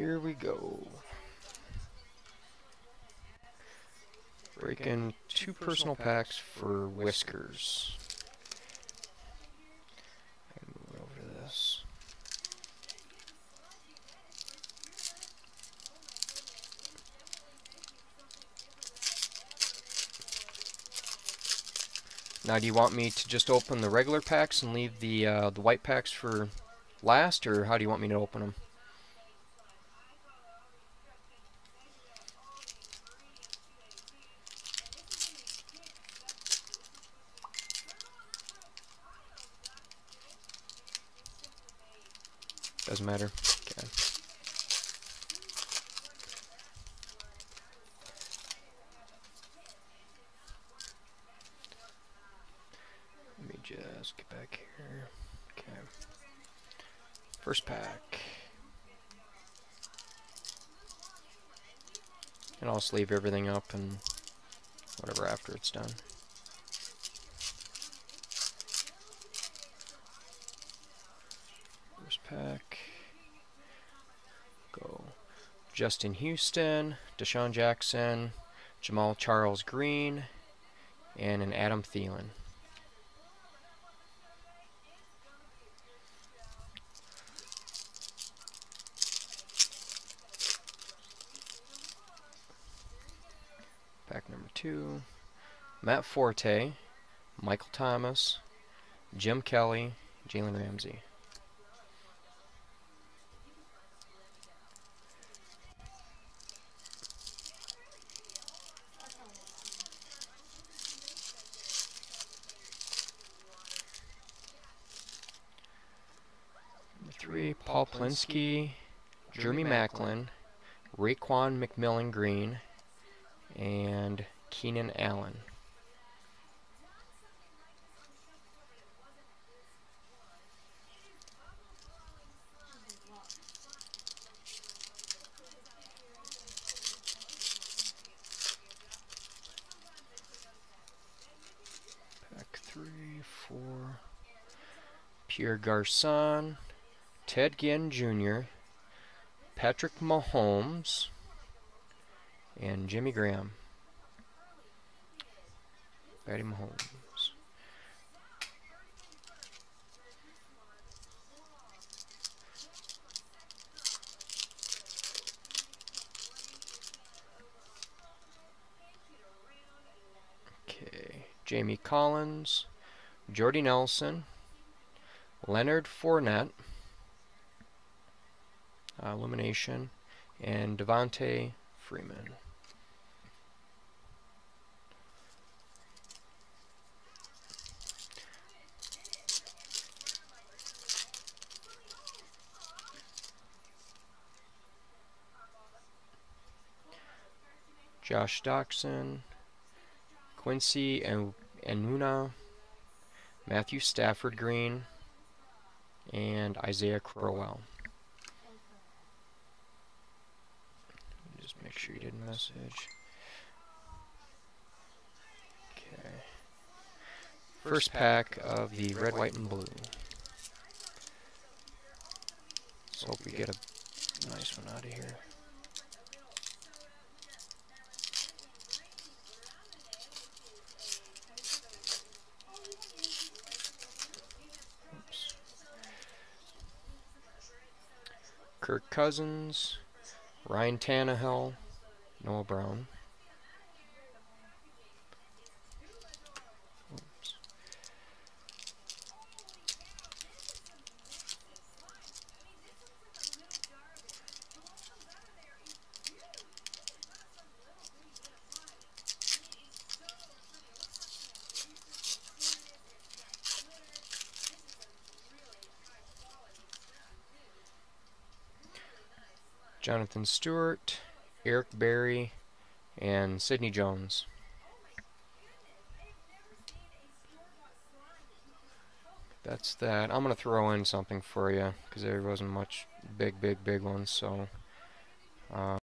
here we go. Breaking two personal packs for Whiskers. Move over to this. Now, do you want me to just open the regular packs and leave the uh, the white packs for last, or how do you want me to open them? Doesn't matter. Okay. Let me just get back here. Okay. First pack. And I'll just leave everything up and whatever after it's done. First pack. Go. Justin Houston, DeSean Jackson, Jamaal Charles Green, and an Adam Thielen. Pack number two. Matt Forte, Michael Thomas, Jim Kelly, Jalen Ramsey. Three, Paul Plinsky, Jeremy Maclin, Raekwon McMillan Green, and Keenan Allen. Pack three, four. Pierre Garcon, Ted Ginn Jr., Patrick Mahomes, and Jimmy Graham. Patty Mahomes. Okay, Jamie Collins, Jordy Nelson, Leonard Fournette, uh, and Devonta Freeman. Josh Doctson, Quincy and Enunwa, Matthew Stafford Green, and Isaiah Crowell. Just make sure you didn't message. Okay. First pack of the red, white, and blue. Let's hope we get a nice one out of here. Kirk Cousins, Ryan Tannehill, Noah Brown. Jonathan Stewart, Eric Berry, and Sidney Jones. That's that. I'm going to throw in something for you because there wasn't much big, big, big ones. So, uh,